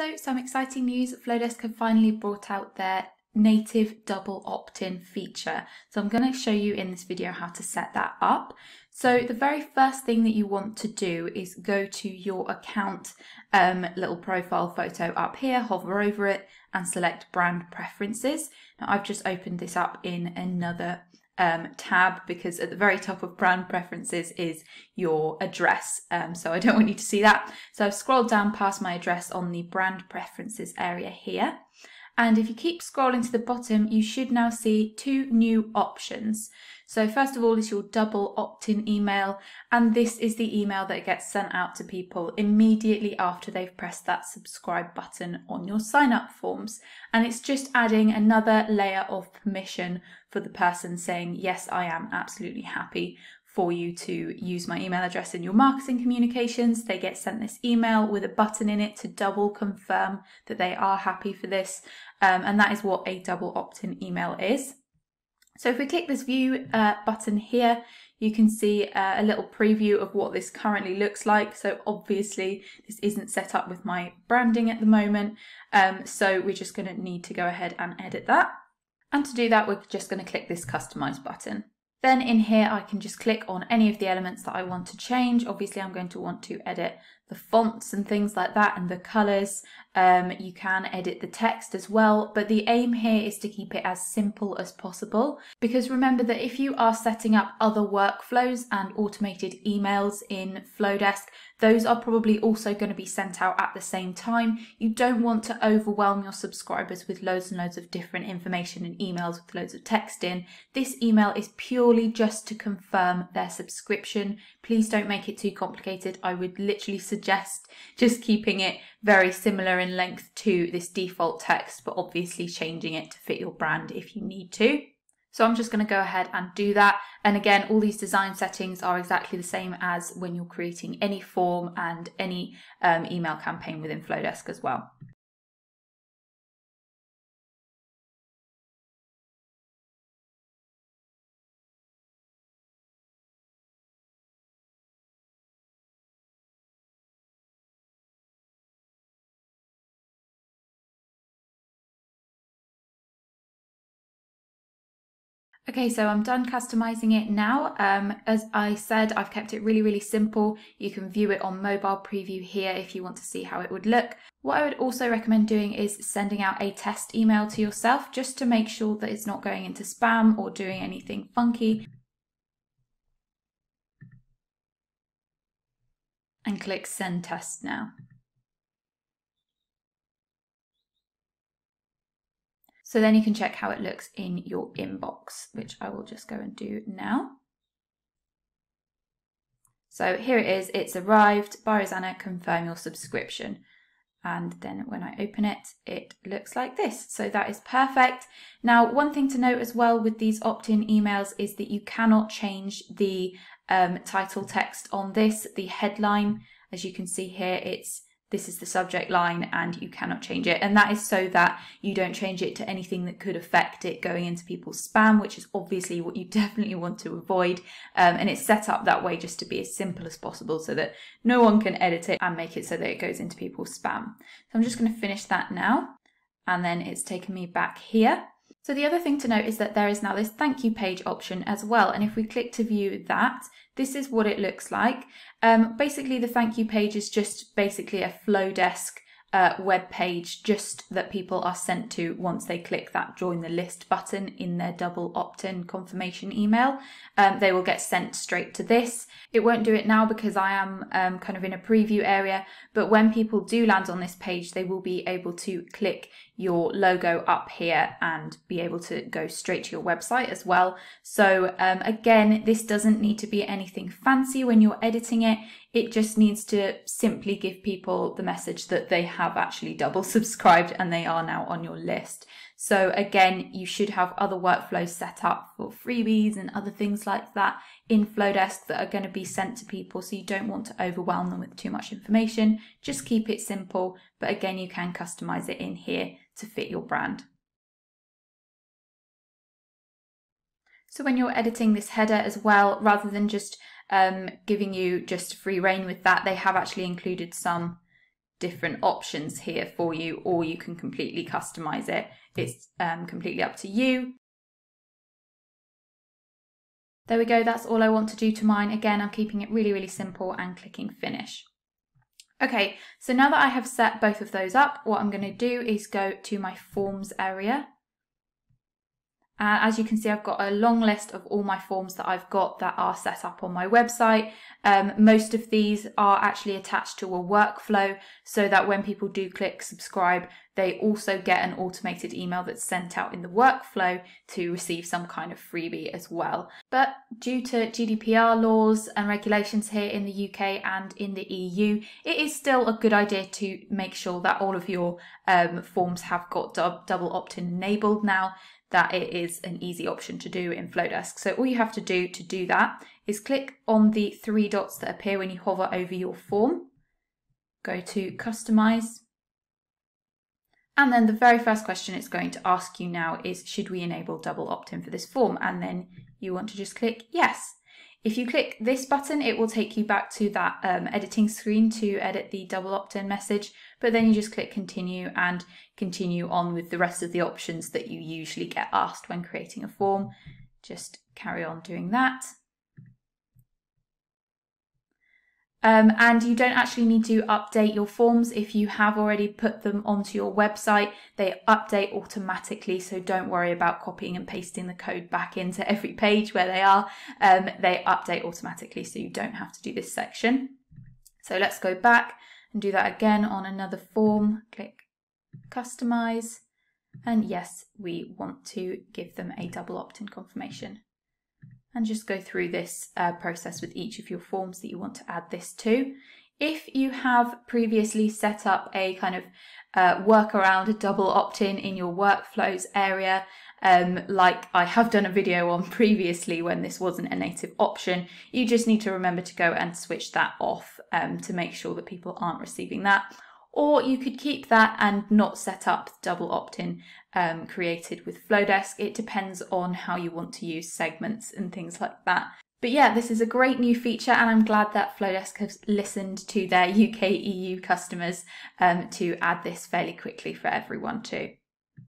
So, some exciting news Flodesk have finally brought out their native double opt-in feature. So I'm going to show you in this video how to set that up. So the very first thing that you want to do is go to your account um, little profile photo up here, hover over it and select brand preferences. Now I've just opened this up in another um, tab because at the very top of brand preferences is your address. Um, so I don't want you to see that. So I've scrolled down past my address on the brand preferences area here. And if you keep scrolling to the bottom, you should now see two new options. So first of all is your double opt-in email, and this is the email that gets sent out to people immediately after they've pressed that subscribe button on your sign up forms. And it's just adding another layer of permission for the person saying, yes, I am absolutely happy for you to use my email address in your marketing communications. They get sent this email with a button in it to double confirm that they are happy for this. Um, and that is what a double opt-in email is. So if we click this view uh, button here, you can see uh, a little preview of what this currently looks like. So obviously this isn't set up with my branding at the moment. Um, so we're just gonna need to go ahead and edit that. And to do that, we're just gonna click this customize button. Then in here, I can just click on any of the elements that I want to change. Obviously, I'm going to want to edit the fonts and things like that and the colors. Um, you can edit the text as well, but the aim here is to keep it as simple as possible. Because remember that if you are setting up other workflows and automated emails in Flodesk, those are probably also going to be sent out at the same time. You don't want to overwhelm your subscribers with loads and loads of different information and emails with loads of text in. This email is purely just to confirm their subscription. Please don't make it too complicated. I would literally suggest just keeping it very similar in length to this default text, but obviously changing it to fit your brand if you need to. So I'm just going to go ahead and do that. And again, all these design settings are exactly the same as when you're creating any form and any um, email campaign within Flodesk as well. Okay, so I'm done customizing it now. Um, as I said, I've kept it really, really simple. You can view it on mobile preview here if you want to see how it would look. What I would also recommend doing is sending out a test email to yourself just to make sure that it's not going into spam or doing anything funky. And click send test now. So then you can check how it looks in your inbox, which I will just go and do now. So here it is, it's arrived, by Rosanna, confirm your subscription. And then when I open it, it looks like this. So that is perfect. Now, one thing to note as well with these opt-in emails is that you cannot change the um, title text on this, the headline. As you can see here, it's this is the subject line and you cannot change it. And that is so that you don't change it to anything that could affect it going into people's spam, which is obviously what you definitely want to avoid. Um, and it's set up that way just to be as simple as possible so that no one can edit it and make it so that it goes into people's spam. So I'm just going to finish that now. And then it's taken me back here. So the other thing to note is that there is now this thank you page option as well. And if we click to view that, this is what it looks like. Um, basically, the thank you page is just basically a Flodesk uh, web page just that people are sent to once they click that join the list button in their double opt-in confirmation email. Um, they will get sent straight to this. It won't do it now because I am um, kind of in a preview area, but when people do land on this page, they will be able to click your logo up here and be able to go straight to your website as well. So um, again, this doesn't need to be anything fancy when you're editing it. It just needs to simply give people the message that they have actually double subscribed and they are now on your list. So again, you should have other workflows set up for freebies and other things like that in Flodesk that are going to be sent to people. So you don't want to overwhelm them with too much information. Just keep it simple. But again, you can customize it in here to fit your brand. So when you're editing this header as well, rather than just um, giving you just free reign with that, they have actually included some different options here for you, or you can completely customize it. It's um, completely up to you. There we go, that's all I want to do to mine. Again, I'm keeping it really, really simple and clicking finish. Okay, so now that I have set both of those up, what I'm going to do is go to my forms area uh, as you can see, I've got a long list of all my forms that I've got that are set up on my website. Um, most of these are actually attached to a workflow so that when people do click subscribe, they also get an automated email that's sent out in the workflow to receive some kind of freebie as well. But due to GDPR laws and regulations here in the UK and in the EU, it is still a good idea to make sure that all of your um, forms have got double opt-in enabled now that it is an easy option to do in Flodesk. So all you have to do to do that is click on the three dots that appear when you hover over your form, go to customize, and then the very first question it's going to ask you now is, should we enable double opt-in for this form? And then you want to just click yes. If you click this button, it will take you back to that um, editing screen to edit the double opt-in message, but then you just click continue and continue on with the rest of the options that you usually get asked when creating a form. Just carry on doing that. Um, and you don't actually need to update your forms if you have already put them onto your website. They update automatically, so don't worry about copying and pasting the code back into every page where they are. Um, they update automatically, so you don't have to do this section. So let's go back and do that again on another form. Click Customize. And yes, we want to give them a double opt-in confirmation and just go through this uh, process with each of your forms that you want to add this to. If you have previously set up a kind of uh, workaround, a double opt-in in your workflows area, um, like I have done a video on previously when this wasn't a native option, you just need to remember to go and switch that off um, to make sure that people aren't receiving that or you could keep that and not set up double opt-in um, created with Flodesk. It depends on how you want to use segments and things like that. But yeah, this is a great new feature, and I'm glad that Flodesk has listened to their UK EU customers um, to add this fairly quickly for everyone too.